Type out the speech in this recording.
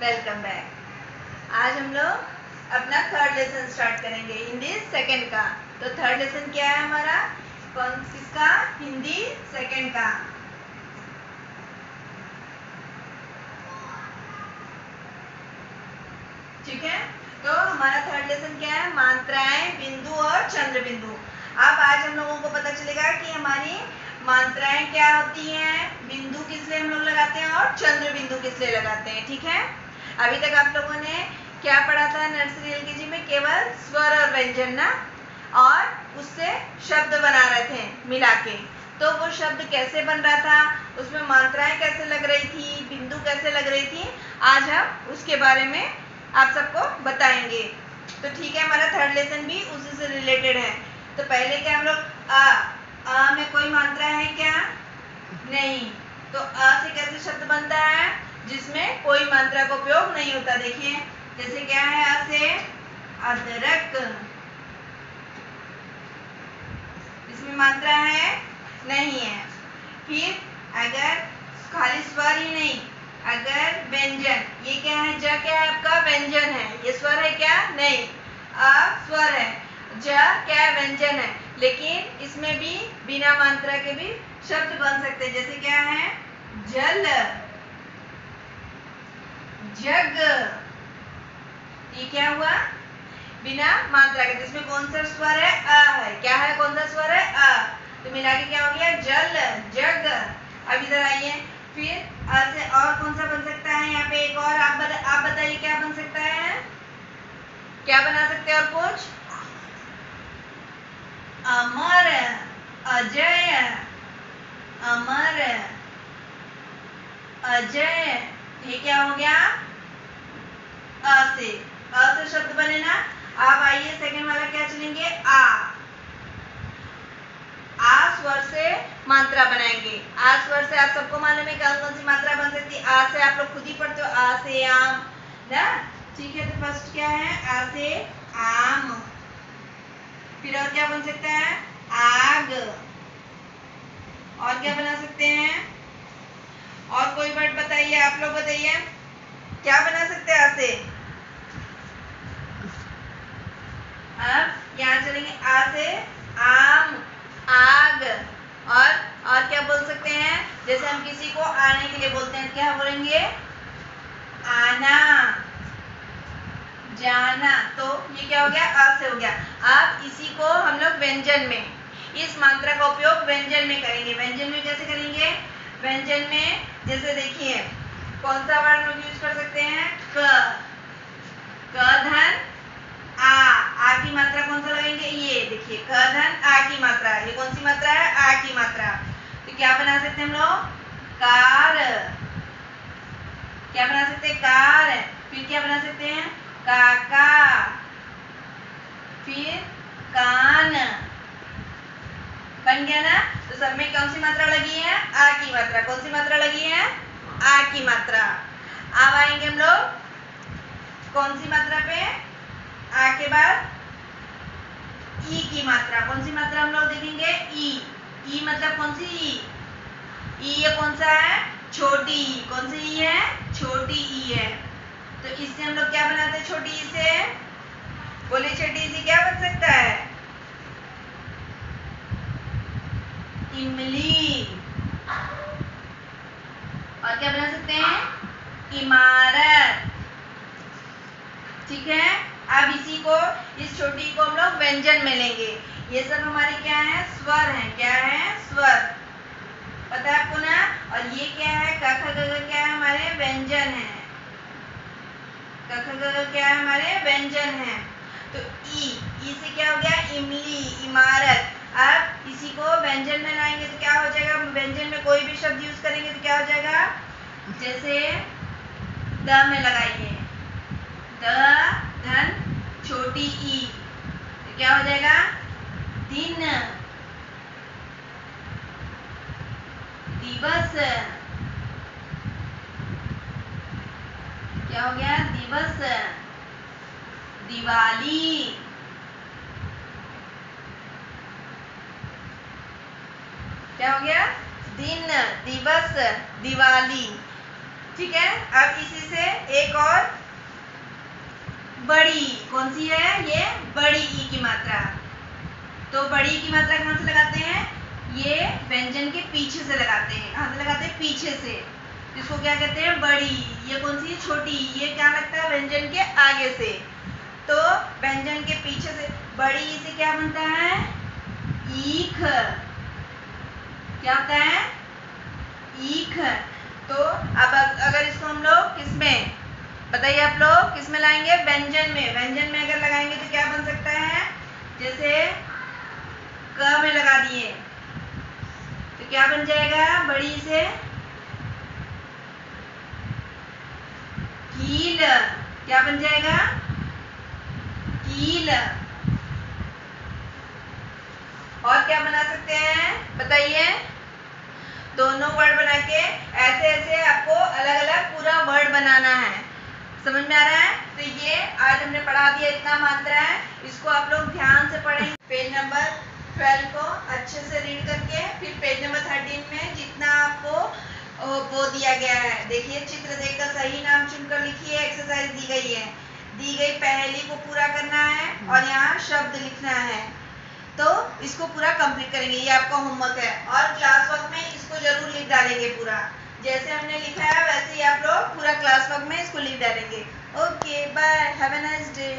Welcome back आज हम लोग अपना थर्ड लेसन स्टार्ट करेंगे हिंदी सेकंड का। तो थर्ड लेसन क्या है हमारा? किसका? हिंदी सेकंड का। ठीक है? तो हमारा थर्ड लेसन क्या है? मात्राएँ, बिंदु और चंद्र बिंदु अब आज हम लोगों को पता चलेगा कि हमारी मात्राएँ क्या होती हैं? बिंदु किस लिए हम लोग लगाते हैं और चंद्र बिंदु किस लिए लगाते हैं? ठीक है? अभी तक आप लोगों ने क्या पढ़ा था नर्सरी एल में? केवल स्वर और व्यंजन ना? और उससे शब्द बना रहे थे मिला के तो वो शब्द कैसे बन रहा था? उसमें मात्राएँ कैसे लग रही थी? बिंदु कैसे लग रही थी? आज हम उसके बारे में आप सबको बताएँगे। तो ठीक है, हमारा थर्ड लेसन भी उसी से रिलेटेड है। तो पहले क्या हम लोग आ आ में कोई मात्रा है क्या? नहीं। तो अ से कैसे शब्द बनता है? जिसमें कोई मात्रा का उपयोग नहीं होता, देखिए, जैसे क्या है अ से? अदरक। इसमें मात्रा है? नहीं है। फिर अगर खाली स्वर ही नहीं, अगर व्यंजन, ये क्या है? ज क्या है आपका? व्यंजन है। ये स्वर है क्या? नहीं। अ स्वर है। ज क्या व्यंजन है। लेकिन इसमें भी बिना मात्रा के भी शब्द बन सकते हैं। जैसे क्या है? जल। जग। ये क्या हुआ? बिना मात्रा के जिसमें कौन सा स्वर है? अ है। क्या है? कौन सा स्वर है? अ। तो मिला के क्या हो गया? जल। जग। अब इधर आइए। फिर अ से और कौन सा बन सकता है? यहाँ पे एक और। आप बता, आप बताइए क्या बन सकता है? क्या बना सकते हैं और कुछ? अमर। अजय। अमर। अजय। ये क्या हो गया? अ से। अ से शब्द बने ना? अब आइए सेकंड वाला क्या चलेंगे आ। आ स्वर से मात्रा बनाएँगे। आ स्वर से आप सबको मालूम है कौन कौन सी मात्रा बन सकती है? आ से आप लोग खुद ही पढ़ते हो। आ से आम। ना? ठीक है तो फ़र्स्ट क्या है? आ से आम। फिर और क्या बन सकता है? आग। और क्या बना सकते हैं? और कोई वर्ड बताइए, आप लोग बताइए। क्या बना सकते हैं से अब यहाँ चलेंगे आ आम, आग। और और क्या बोल सकते हैं? जैसे हम किसी को आने के लिए बोलते हैं, क्या बोलेंगे? आना। जाना। तो ये क्या हो गया? अ से हो गया। अब इसी को हम लोग व्यंजन में, इस मात्रा का उपयोग व्यंजन में करेंगे। व्यंजन में कैसे करेंगे व्यंजन में, जैसे देखिए, कौन सा वर्ड लोग यूज़ कर सकते हैं? क। क धन, आ। आ की मात्रा कौन सा लगेंगे ये देखिए, क धन, आ की मात्रा। ये कौन सी मात्रा है? आ की मात्रा। तो क्या बना सकते हैं हम लोग? कार। क्या बना सकते हैं? कार। फिर क्या बना सकते हैं? काका। फिर कान। बन गया ना? सब में कौन सी मात्रा लगी है? आ की मात्रा। कौन सी मात्रा लगी है? आ की मात्रा। अब आएँगे हम लोग। कौन सी मात्रा पे? आ के बाद ई की मात्रा। कौन सी मात्रा हम लोग देखेंगे? ई। ई मतलब कौन सी? ई। ई ये कौन सा है? छोटी ई। कौन सी ई है? छोटी ई है। तो इससे हम लोग क्या बनाते हैं? छोटी ई से? बोले छोटी ई से क्या बन सकता है? इमली और क्या बना सकते हैं? इमारत। ठीक है? अब इसी को, इस छोटी को हम लोग व्यंजन में लेंगे ये सब हमारे क्या है? स्वर हैं। क्या है? स्वर। पता है आपको ना? और ये क्या है? कख क्या है? हमारे व्यंजन है। कख क्या है? हमारे व्यंजन है। तो ई ई से क्या हो गया? इमली, इमारत। व्यंजन में लाएँगे तो क्या हो जाएगा? व्यंजन में कोई भी शब्द यूज़ करेंगे तो क्या हो जाएगा? जैसे, द में लगाइए द, धन, छोटी ई। तो क्या हो जाएगा? दिन। दिवस। क्या हो गया? दिवस। दिवाली। क्या हो गया? दिन, दिवस, दिवाली। ठीक है? अब इसी से एक और बड़ी। कौन सी है? ये बड़ी ई की मात्रा। तो बड़ी की मात्रा कहाँ से लगाते हैं? ये व्यंजन के पीछे से लगाते हैं। कहाँ से लगाते हैं पीछे से। इसको क्या कहते हैं? बड़ी। ये कौन सी है? छोटी। ये क्या लगता है? व्यंजन के आगे से। तो व्यंजन के पीछे से बड़ी से क्या बनता है? ईख। क्या होता है? ईख। तो अब अगर इसको हम लोग किसमें? बताइए आप लोग, किसमें लाएँगे? व्यंजन में। व्यंजन में अगर लगाएँगे तो क्या बन सकता है? जैसे क में लगा दिए। तो क्या बन जाएगा? बड़ी से कील। क्या बन जाएगा? कील। और क्या बना सकते हैं? बताइए। दोनों वर्ड बना के ऐसे ऐसे आपको अलग अलग पूरा वर्ड बनाना है। समझ में आ रहा है? तो ये आज हमने पढ़ा दिया इतना मात्रा है। इसको आप लोग ध्यान से पढ़ें। पेज नंबर ट्वेल्व को अच्छे से रीड करके, फिर पेज नंबर थर्टीन में जितना आपको वो दिया गया है। देखिए, चित्र देखकर सही नाम चुनकर लिखिए एक्सरसाइज दी गई है। दी गई पहली को पूरा करना है और यहाँ शब्द लिखना है। तो इसको पूरा कंप्लीट करेंगे। ये आपका होमवर्क है। और क्लास वर्क में इसको ज़रूर लिख डालेंगे पूरा। जैसे हमने लिखा है, वैसे ही आप लोग पूरा क्लास वर्क में इसको लिख डालेंगे। Okay bye have a nice day